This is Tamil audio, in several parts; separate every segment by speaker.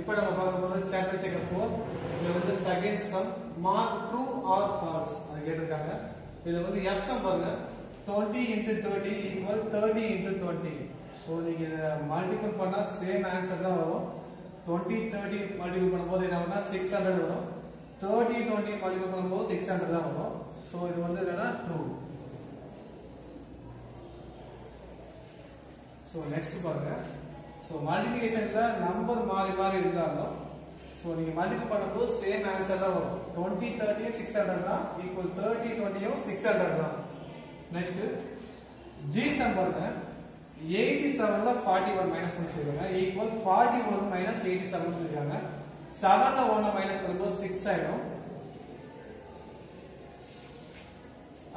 Speaker 1: இப்போ நம்ம பார்க்க போறது சாப்டர் செகண்ட் ஃபோர் இதுல வந்து second sum mark true or false அது கேட்டிருக்காங்க. இதுல வந்து எஃப் சம் பாருங்க. 20 into thirty equal thirty into twenty so நீங்க இதை மல்டிபிள் பண்ணா சேம் ஆன்சர் தான் வரும். டுவெண்ட்டி தேர்ட்டி மல்டிபிள் பண்ணும்போது என்ன ஆகும்னா சிக்ஸ் ஹண்ட்ரட் வரும். தேர்ட்டி டுவெண்ட்டி மல்டிபிள் பண்ணும்போது சிக்ஸ் ஹண்ட்ரட் தான் வரும். ஸோ இது வந்து என்னன்னா டூ ஸோ நெக்ஸ்ட் பாருங்க. ஸோ மல்டிபிகேஷன்ல நம்பர் மாறி மாறி இருந்தாலும் ஸோ நீங்க மல்டிபிள் பண்ணும்போது சேம் ஆன்சர் தான் வரும். டுவெண்ட்டி தேர்ட்டி சிக்ஸ் ஹண்ட்ரட் தான் ஈக்குவல் தேர்ட்டி டுவெண்ட்டியும் சிக்ஸ் ஹண்ட்ரட் தான். நெக்ஸ்ட் ஜி சம் பாருங்க. எயிட்டி செவன்ல ஃபார்ட்டி ஒன் மைனஸ் பண்ணி சொல்லிருக்காங்க. Equal forty one minus eighty seven சொல்லிருக்காங்க. செவன்ல ஒன்ல மைனஸ் பண்ணும்போது சிக்ஸ் ஆயிடும்.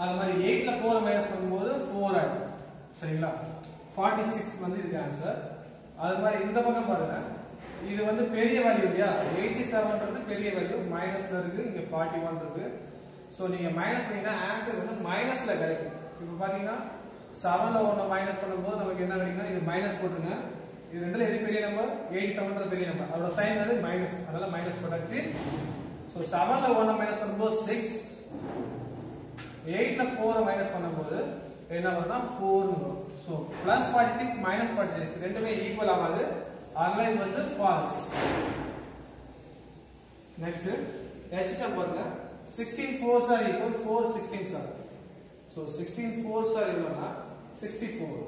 Speaker 1: அது மாதிரி எயிட்ல ஃபோர் மைனஸ் பண்ணும்போது ஃபோர் ஆயிடும். சரிங்களா? ஃபார்ட்டி சிக்ஸ் வந்து இதுக்கு ஆன்சர் அது மாதிரி இந்த பக்கம் பாருங்க. இது வந்து பெரிய வேல்யூ இல்லையா? எயிட்டி செவன்ன்றது பெரிய வேல்யூ மைனஸ்ல இருக்கு இங்க ஃபார்ட்டி ஒன் இருக்கு. ஸோ நீங்க மைனஸ் பண்ணீங்கன்னா ஆன்சர் வந்து மைனஸ்ல கிடைக்கும். இப்போ பாத்தீங்கன்னா செவன்ல ஒன்னு மைனஸ் பண்ணும்போது நமக்கு என்ன கிடைக்கும்னா இது மைனஸ் போட்டுருங்க. இது ரெண்டுல எது பெரிய நம்பர் எயிட்டி செவன்றது பெரிய நம்பர் அதோட சைன் வந்து மைனஸ் அதனால மைனஸ் போட்டாச்சு. ஸோ செவன்ல ஒன்னு மைனஸ் பண்ணும்போது சிக்ஸ் எயிட்ல ஃபோரை மைனஸ் பண்ணும்போது என்ன வரும்னா ஃபோர் வரும். So plus forty six minus forty six ரெண்டுமே ஈக்குவல் ஆகாது. அதனால இது வந்து ஃபால்ஸ் நெக்ஸ்ட் ஹெச் சம் பாருங்க. Sixteen four star equal four sixteen star so sixteen four star எவ்வளோனா sixty four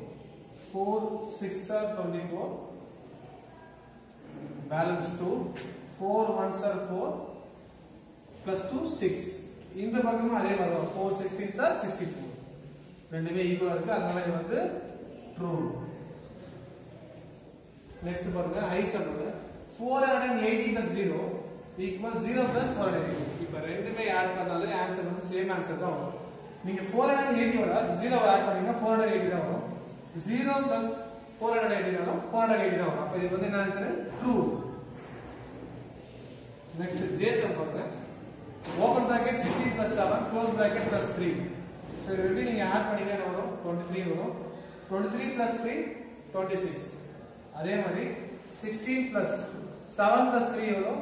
Speaker 1: four six star twenty four balance two four one star four plus two six இந்த பக்கமும் அதே மாதிரி தான் four sixteen star sixty four ரெண்டுமே ஈக்குவலா இருக்கு. அதனால இது வந்து ட்ரூ நெக்ஸ்ட் பாருங்க ஐ சம்பது four hundred and eighty plus zero equal zero plus four hundred eighty இப்போ ரெண்டுமே ஆட் பண்ணாலே ஆன்சர் வந்து சேம் ஆன்சர் தான் வரும். நீங்க ஃபோர் ஹண்ட்ரட் எயிட்டியோட ஜீரோ ஆட் பண்ணீங்கன்னா ஃபோர் ஹண்ட்ரட் எயிட்டி தான் வரும். Zero plus four hundred eighty தான் ஃபோர் ஹண்ட்ரட் எயிட்டி தான் வரும். அப்போ இது வந்து என்ன answer true next J sum பாருங்க. Open bracket 16 plus seven close bracket plus three so இது எப்படி நீங்க ஆட் பண்ணீங்கன்னா என்ன வரும்? 23 வரும். 23 plus 3 26 அதே மாதிரி 16 plus 7 plus 3 எவ்வளோ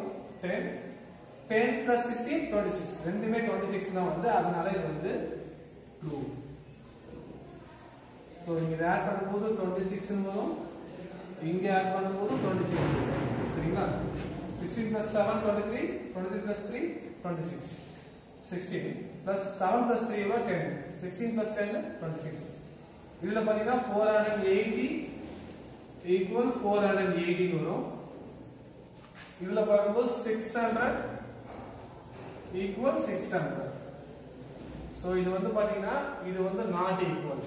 Speaker 1: 10 10 plus 16 26 ரெண்டுமே 26 தான் வந்து அதனால இது வந்து 2 ஸோ நீங்கள் இதை ஆட் பண்ணும்போது 26 சிக்ஸ்னு வரும். இங்கே ஆட் பண்ணும்போது 26 சரிங்களா? 16 plus 7 23 23 plus 3 26 16 plus 7 plus 3 ten 10 16 plus 10 26 இதுல பாத்தீங்கன்னா 480 equal 480 வரும். இதுல பார்க்கும்போது six hundred equal six hundred so இது வந்து பாத்தீங்கன்னா இது வந்து நாட் ஈக்குவல்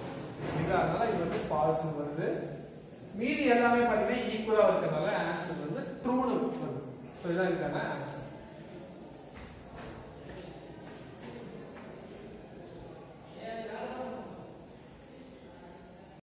Speaker 1: இது அதனால இது வந்து ஃபால்ஸ் வருது. மீதி எல்லாமே பாத்தீங்கன்னா ஈக்குவலா இருக்கிறதுனால ஆன்சர் வந்து ட்ரூன்னு வருது ஸோ இதான் இதுக்கான ஆன்சர்